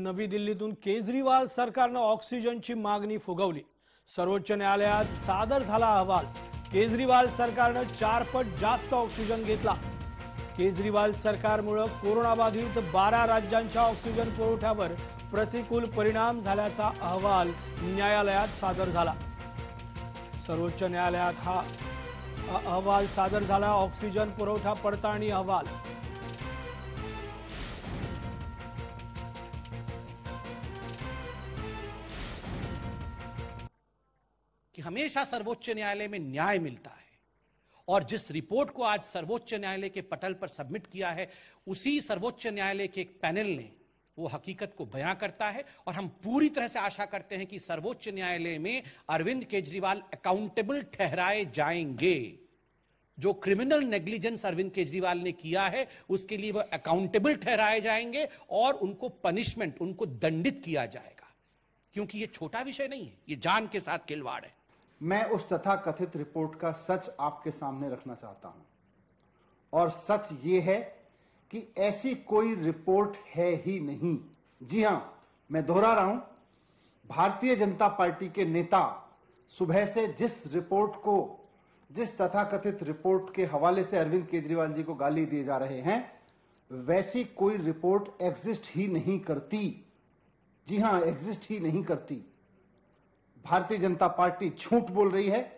नवी दिल्लीतून केजरीवाल सरकारनं ऑक्सिजनची मागणी फुगवली. सर्वोच्च न्यायालयात सादर झाला अहवाल. केजरीवाल सरकारनं चारपट जास्त ऑक्सिजन घेतला. केजरीवाल सरकारमुळे कोरोनाबाधित बारा राज्यांच्या ऑक्सिजन पुरवठ्यावर प्रतिकूल परिणाम झाल्याचा अहवाल न्यायालयात सादर झाला. सर्वोच्च न्यायालयात हा अहवाल सादर झाला. ऑक्सिजन पुरवठा पडताळणी अहवाल. कि हमेशा सर्वोच्च न्यायालय में न्याय मिलता है। और जिस रिपोर्ट को आज सर्वोच्च न्यायालय के पटल पर सबमिट किया है, उसी सर्वोच्च न्यायालय के एक पैनल ने वो हकीकत को बयां करता है। और हम पूरी तरह से आशा करते हैं कि सर्वोच्च न्यायालय में अरविंद केजरीवाल अकाउंटेबल ठहराए जाएँगे। जो क्रिमिनल नेग्लिजेंस अरविंद केजरीवाल ने किया है, उसके लिए वह अकाउंटेबल ठहराए जाएँगे और उनको पनिशमेंट उनको दंडित किया जाएगा। क्योंकि ये छोटा विषय नहीं है, ये जान के साथ खिलवाड़ है। मैं उस तथा कथित रिपोर्ट का सच आपके सामने रखना चाहता हूँ। और सच ये है कि ऐसी कोई रिपोर्ट है ही नहीं। जी हाँ, मैं दोहरा रहा हूँ। भारतीय जनता पार्टी के नेता सुबह से जिस रिपोर्ट को, जिस तथाकथित रिपोर्ट के हवाले से अरविंद केजरीवाल जी को गाली दिए जा रहे हैं, वैसी कोई रिपोर्ट एग्जिस्ट ही नहीं करती। जी हाँ, एग्जिस्ट ही नहीं करती। भारतीय जनता पार्टी झूठ बोल रही है।